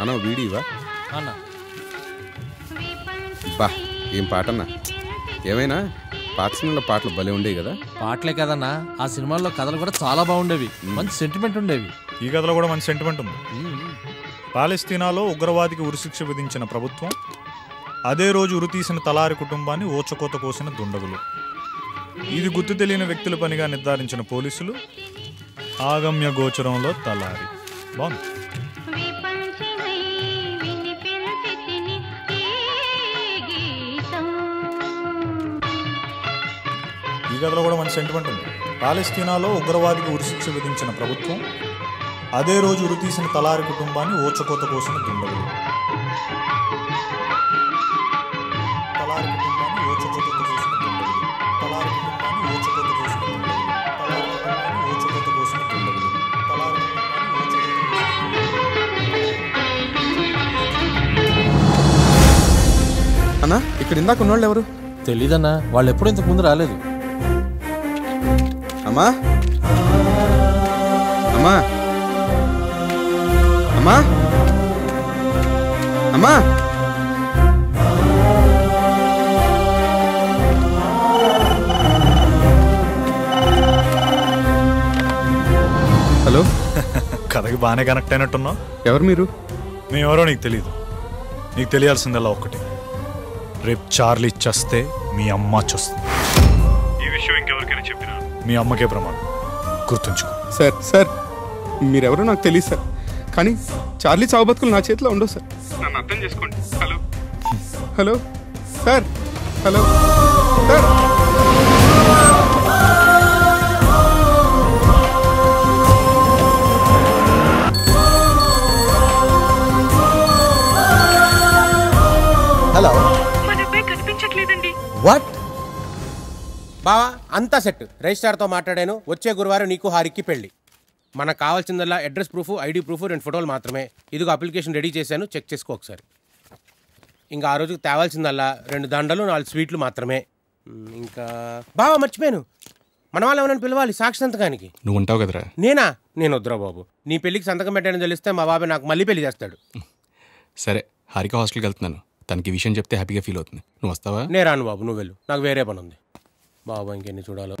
అన్న వీడివా అన్న. బా ఏం పాట అన్నా ఏమైనా? పాత సినిమాలో పాటలు భలే ఉండేవి కదా? పాటలే కదన్నా. ఆ సినిమాల్లో కథలు కూడా చాలా బాగుండేవి. మంచి సెంటిమెంట్ ఉండేవి. ఈ కథలో కూడా మంచి సెంటిమెంట్ ఉంది. పాలస్తీనాలో ఉగ్రవాదికి ఉరిశిక్ష విధించిన ప్రభుత్వం అదే రోజు ఉరి తీసిన తలారి కుటుంబాన్ని ఓచకోత కోసిన దుండగులు. ఇది గుర్తు తెలియని వ్యక్తుల పనిగా నిర్ధారించిన పోలీసులు ఆగమ్య గోచరంలో తలారి. బాగుంది. ఈ కథలో కూడా మంచి సెంటిమెంట్ ఉంది. పాలస్తీనాలో ఉగ్రవాదికి ఉరిశిక్ష విధించిన ప్రభుత్వం అదే రోజు ఉరి తీసిన తలారి కుటుంబాన్ని ఓచకోత కోసిన దుండగులు. తలారి కుటుంబాన్ని ఓచకోత కోసిన దుండగులు. తలారి కుటుంబాన్ని ఓచకోత కోసిన దుండగులు. తలారి కుటుంబాన్ని ఓచకోత కోసిన దుండగులు. తలారి కుటుంబాన్ని ఓచకోత అన్నా ఇక్కడ ఇందాక ఉన్నోళ్ళు ఎవరు? తెలీదన్నా వాళ్ళు ఎప్పుడు ఇంతకు ముందు రాలేదు. అమ్మా. అమ్మా. అమ్మా. అమ్మా. హలో. కథకి బాగానే కనెక్ట్ అయినట్టున్నావు? ఎవరు మీరు? మేమెవరో నీకు తెలియదు నీకు తెలియాల్సిందల్లా ఒక్కటి. రేపు చార్లీ చస్తే మీ అమ్మ చస్తుంది. విషయం ఇంకెవరికైనా చెప్పినా? మీ అమ్మకే ప్రమాదం. గుర్తుంచుకో. సార్ సార్ మీరెవరో నాకు తెలియదు సార్. కానీ చార్లీ చావు బతుకులు నా చేతిలో ఉండవు సార్. నన్ను అర్థం చేసుకోండి. Hello? Hello? Sir hello? Sir. Hello. మన అబ్బాయి కనిపించట్లేదండి. వాట్? బావా అంతా సెట్. రిజిస్ట్రార్తో మాట్లాడాను. వచ్చే గురువారం నీకు హారికి పెళ్ళి మనకు కావాల్సిందల్లా అడ్రస్ ప్రూఫ్ ఐడి ప్రూఫ్ రెండు ఫోటోలు మాత్రమే. ఇదిగో అప్లికేషన్ రెడీ చేశాను. చెక్ చేసుకో ఒకసారి. ఇంకా ఆ రోజుకి తేవాల్సిందల్లా రెండు దండలు నాలుగు స్వీట్లు మాత్రమే. ఇంకా బావా మర్చిపోయాను. మన వాళ్ళు ఎవరైనా పిలవాలి సాక్షి సంతకానికి? నువ్వు ఉంటావు కదరా. నేనా? నేను వద్దురా బాబు. నీ పెళ్ళికి సంతకం పెట్టానని తెలిస్తే మా బాబాయ్ నాకు మళ్ళీ పెళ్ళి చేస్తాడు. సరే హారిక హాస్టల్కి వెళ్తున్నాను. తనకి విషయం చెప్తే హ్యాపీగా ఫీల్ అవుతుంది. నువ్వు వస్తావా? నే రాను బాబు నువ్వు వెళ్ళు. నాకు వేరే పని ఉంది బాబు ఇంకెన్ని చూడాలో.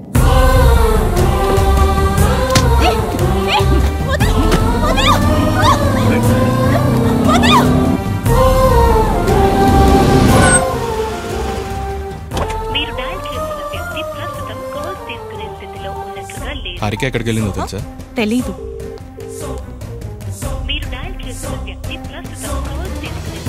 హారిక ఎక్కడికి వెళ్ళిందో తెలుసా? తెలీదు. మీరు డయల్ చేస్తున్న వ్యక్తి ప్రస్తుతం కాల్స్ తీసుకునే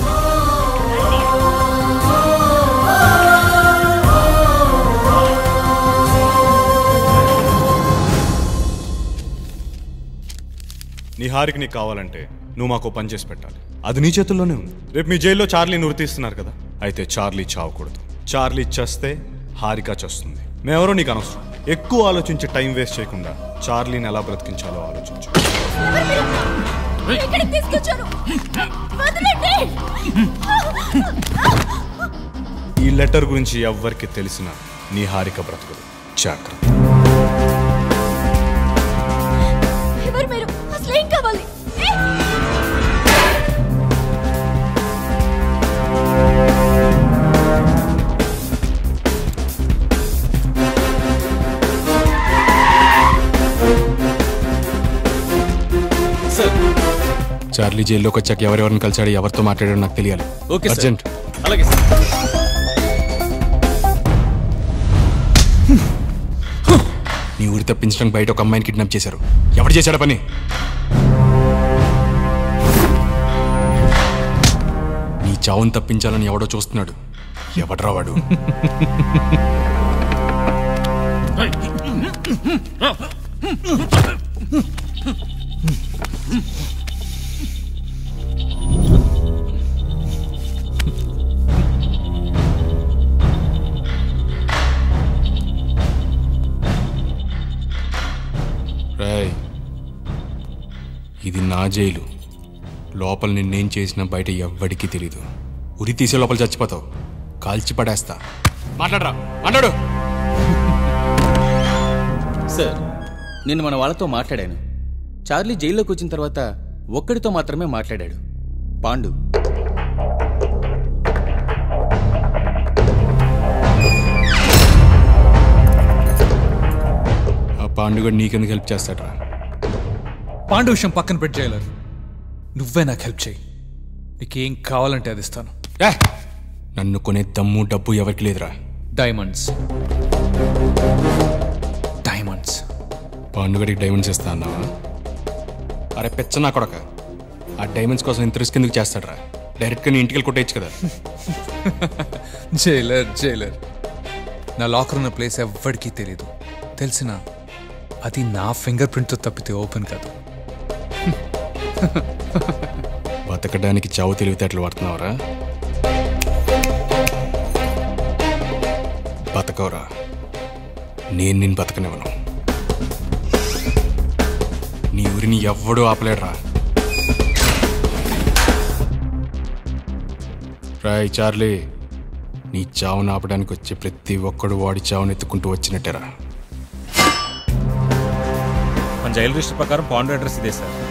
నీ హారికి నీకు కావాలంటే నువ్వు మాకు పని చేసి పెట్టాలి. అది నీ చేతుల్లోనే ఉంది. రేపు మీ జైల్లో చార్లీని ఉరితీస్తున్నారు కదా? అయితే చార్లీ చావకూడదు. చార్లీ చస్తే హారిక చస్తుంది. మేమెవరో నీకు అనవసరం. ఎక్కువ ఆలోచించి టైం వేస్ట్ చేయకుండా చార్లీని ఎలా బ్రతికించాలో ఆలోచించు. ఈ లెటర్ గురించి ఎవ్వరికి తెలిసినా నీ హారిక బ్రతకదు జాగ్రత్త. చార్లీ జైల్లోకి వచ్చాక ఎవరెవరిని కలిసాడు ఎవరితో మాట్లాడాడో నాకు తెలియాలి. Okay sir. అర్జెంట్. అలాగే సార్. నీ ఊరి తప్పించడానికి బయట ఒక అమ్మాయిని కిడ్నాప్ చేశారు. ఎవరు చేశాడా పని? నీ చావును తప్పించాలని ఎవడో చూస్తున్నాడు. ఎవడ్రా వాడు? జైలు. లోపల నిన్నేం చేసినా బయట ఎవ్వడికి తెలీదు. ఉరి తీసే లోపల చచ్చిపోతావు. కాల్చి పడేస్తా. మాట్లాడరా. మాట్లాడు. సార్ నేను మన వాళ్ళతో మాట్లాడాను. చార్లీ జైల్లోకి వచ్చిన తర్వాత ఒక్కడితో మాత్రమే మాట్లాడాడు. పాండు. ఆ పాండుగడు నీకెందుకు హెల్ప్ చేస్తాడ్రా? పాండు విషయం పక్కన పెట్టి జైలర్. నువ్వే నాకు హెల్ప్ చేయి. నీకేం కావాలంటే అది ఇస్తాను. ఏ! నన్ను కొనే దమ్ము డబ్బు ఎవరికి లేదురా. డైమండ్స్. డైమండ్స్. పాండుగడికి డైమండ్స్ ఇస్తా అన్నావా? అరే పెచ్చ నా కొడక. ఆ డైమండ్స్ కోసం ఇంత రిస్క్ ఎందుకు చేస్తాడ్రా? డైరెక్ట్గా నీ ఇంటికి కొట్టేయచ్చు కదా. Jailer jailer. నా లాకర్ ఉన్న ప్లేస్ ఎవ్వడికి తెలియదు తెలిసిన అది నా ఫింగర్ ప్రింట్తో తప్పితే ఓపెన్ కాదు. బతకడానికి చావు తెలివితేటలు వాడుతున్నావురా. బతకవరా. నేను నేను బతకనివ్వను. నీ ఊరిని ఎవ్వడూ ఆపలేడురా. రాయ్ చార్లీ నీ చావును ఆపడానికి వచ్చే ప్రతి ఒక్కడు వాడి చావును ఎత్తుకుంటూ వచ్చినట్టేరా. మన జైలు రిజిస్టర్ ప్రకారం పాండు అడ్రస్ ఇదే సార్.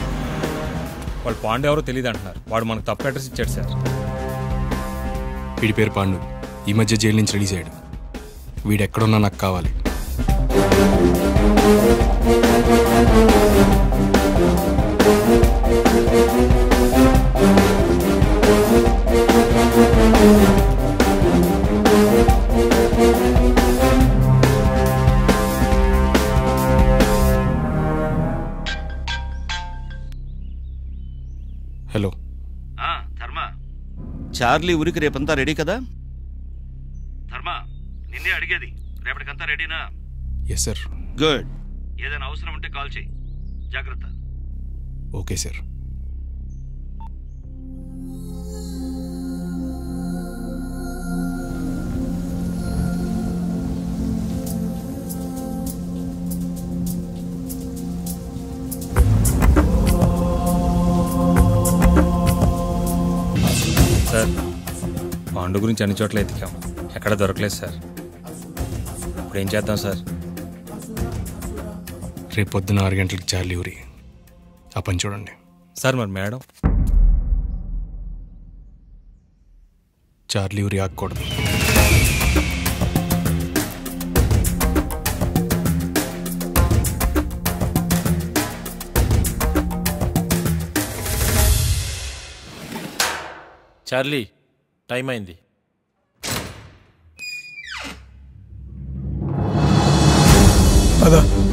వాళ్ళు పాండు ఎవరో తెలియదు అంటున్నారు. వాడు మనకు తప్పు అడ్రస్ ఇచ్చాడు సార్. వీడి పేరు పాండు. ఈ మధ్య జైలు నుంచి రిలీజ్ అయ్యాడు. వీడు ఎక్కడున్నా నాకు కావాలి. చార్లీ ఊరికి రేపంతా రెడీ కదా ధర్మ నిన్నే అడిగేది రేపటికంతా రెడీనా ఎస్ సార్ గుడ్ ఏదైనా అవసరం ఉంటే కాల్ చేయి జాగ్రత్త ఓకే సార్ పాండు గురించి అన్ని చోట్ల ఎతికాం. ఎక్కడ దొరకలేదు సార్. ఇప్పుడు ఏం చేద్దాం సార్? రేపు పొద్దున ఆరు గంటలకు చార్లీ ఊరి. ఆ పని చూడండి. సార్ మరి మేడం? చార్లీ ఊరి ఆగకూడదు. చార్లీ టైం అయింది. ortada.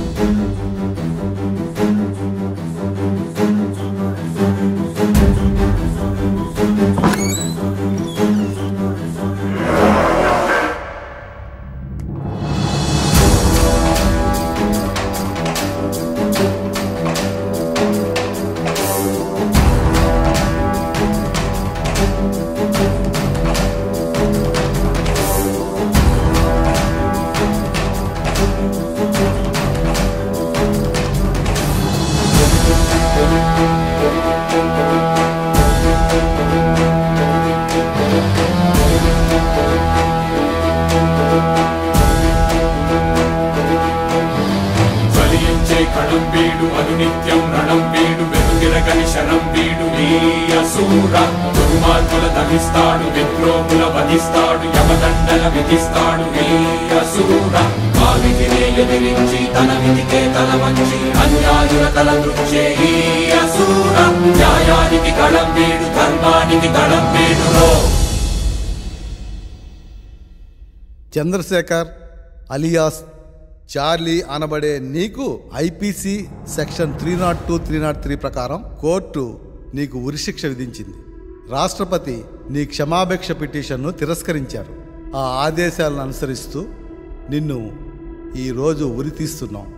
అసూర దుర్మార్గుల తగిస్తాడు విద్రోహుల వధిస్తాడు యమదండల విధిస్తాడు నీ అసూర ఎదిరించి తన విధికే తల వంచి అన్యాయుల తల దృచ్చే ఈ అసూర న్యాయానికి కళం వేడు ధర్మానికి కళం వీడు చంద్రశేఖర్ అలియాస్ చార్లీ అనబడే నీకు IPC section three not two three not three ప్రకారం కోర్టు నీకు ఉరిశిక్ష విధించింది. రాష్ట్రపతి నీ క్షమాభిక్ష పిటిషన్ను తిరస్కరించారు. ఆ ఆదేశాలను అనుసరిస్తూ నిన్ను ఈరోజు ఉరి తీస్తున్నాం.